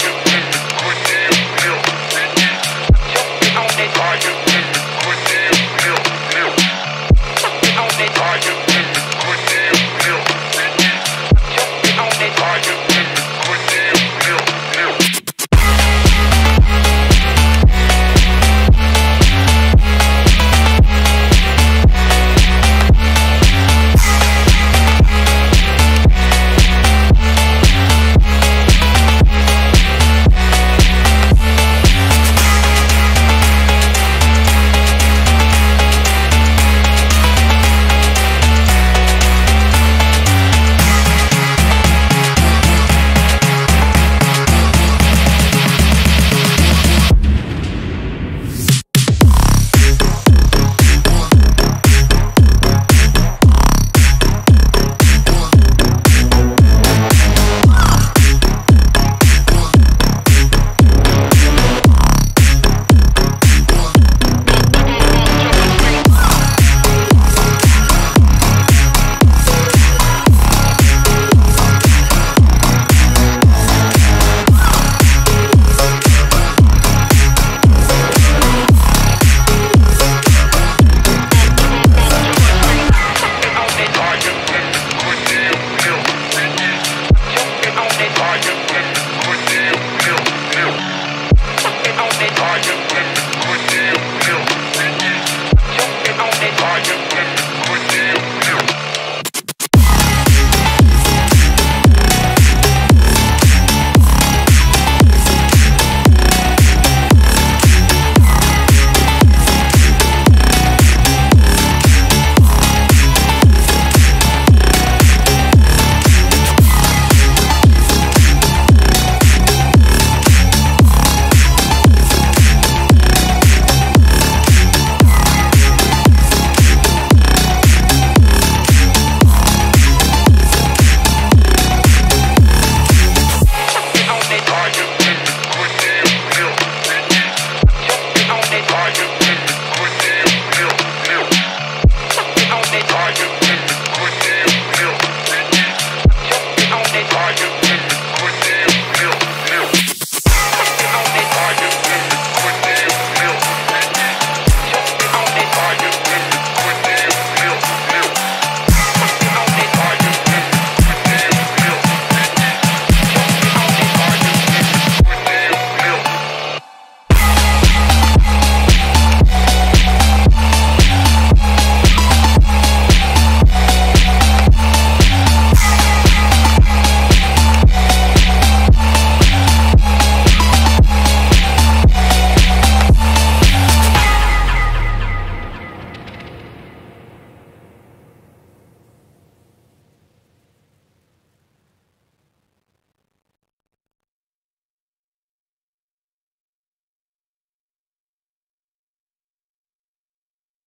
like.